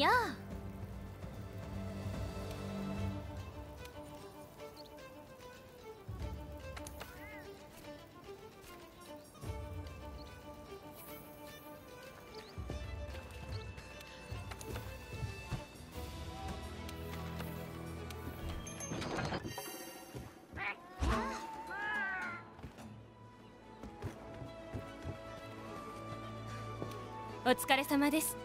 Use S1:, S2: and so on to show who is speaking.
S1: やあお疲れ様です。